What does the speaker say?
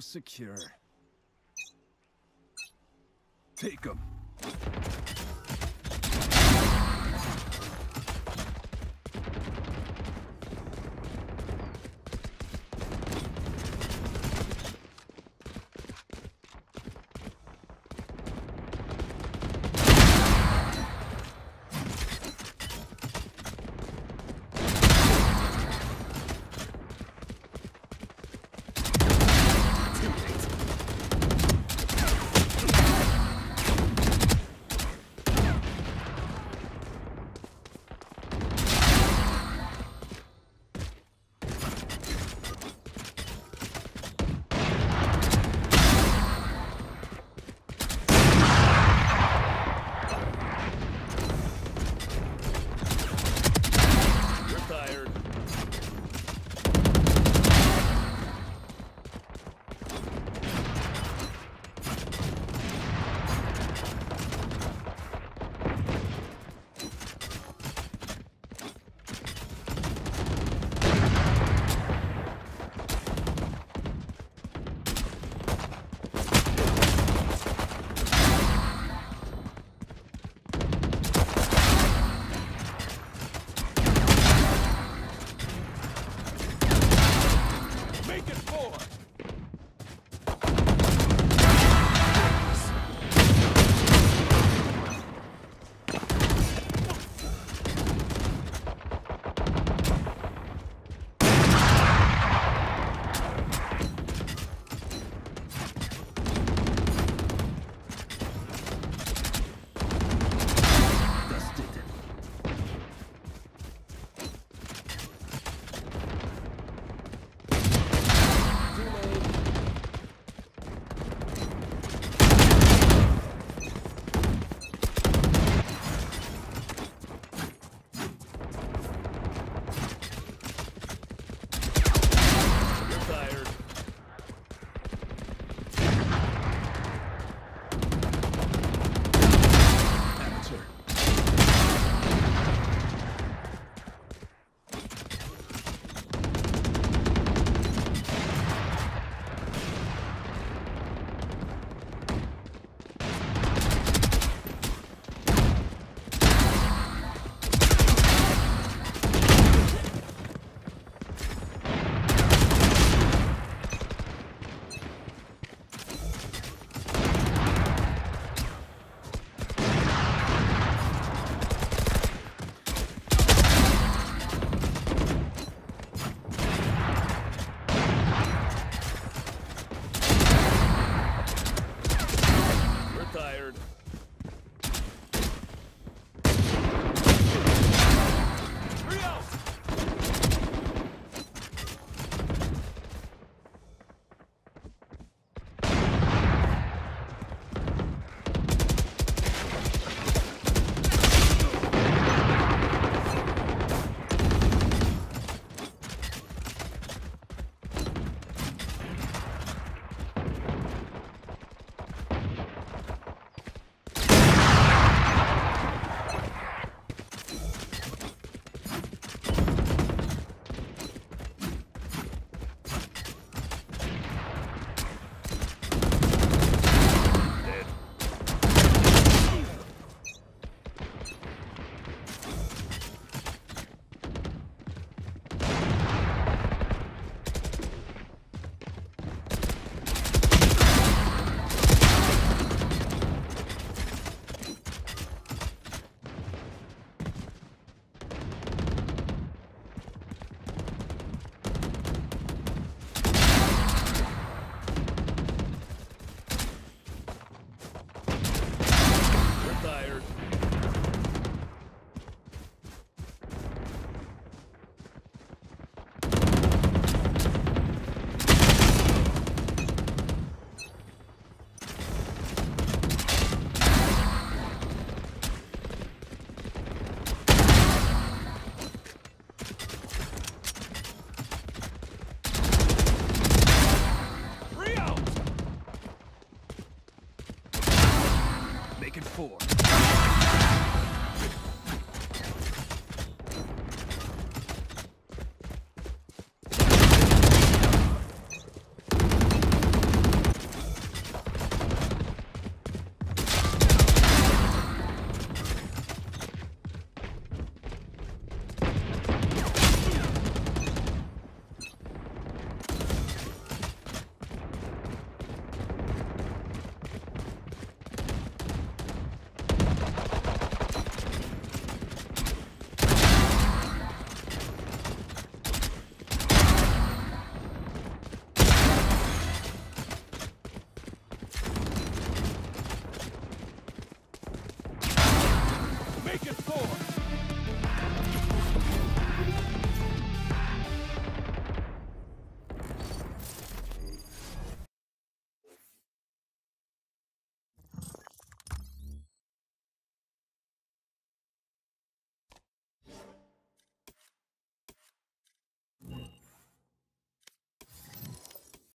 secure. Take them.